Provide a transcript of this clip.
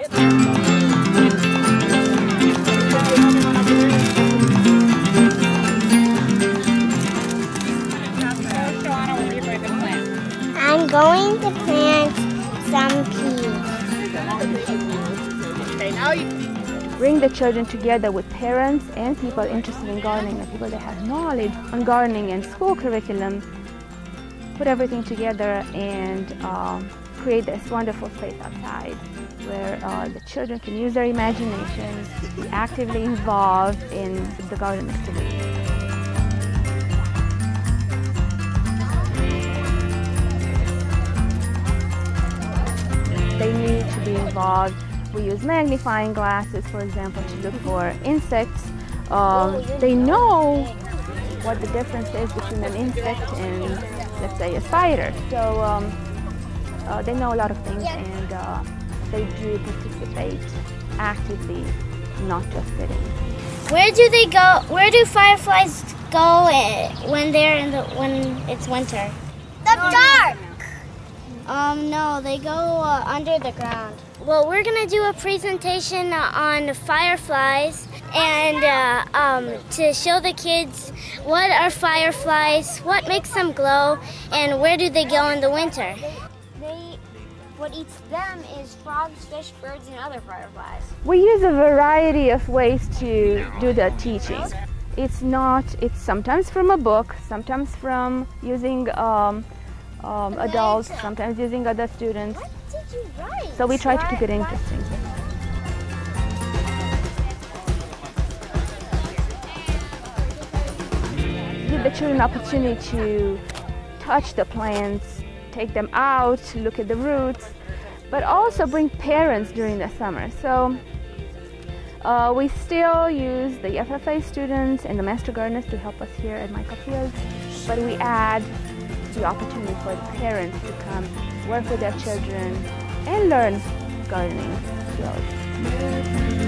I'm going to plant some peas. Bring the children together with parents and people interested in gardening and people that have knowledge on gardening and school curriculum. Put everything together and um, create this wonderful space outside where uh, the children can use their imaginations, be actively involved in the garden activities. They need to be involved. We use magnifying glasses, for example, to look for insects. Um, they know what the difference is between an insect and, let's say, a spider. So um, uh, they know a lot of things and uh, they do participate actively, not just sitting. Where do they go? Where do fireflies go eh, when they're in the when it's winter? The dark. Um, no, they go uh, under the ground. Well, we're gonna do a presentation uh, on fireflies and uh, um, to show the kids what are fireflies, what makes them glow, and where do they go in the winter. They, what eats them is frogs, fish, birds, and other fireflies. We use a variety of ways to do the teaching. It's not, it's sometimes from a book, sometimes from using um, um, adults, sometimes using other students. What did you write? So we try to keep it interesting. The children opportunity to touch the plants, take them out, look at the roots, but also bring parents during the summer. So uh, we still use the FFA students and the master gardeners to help us here at Michael Fields, but we add the opportunity for the parents to come work with their children and learn gardening skills.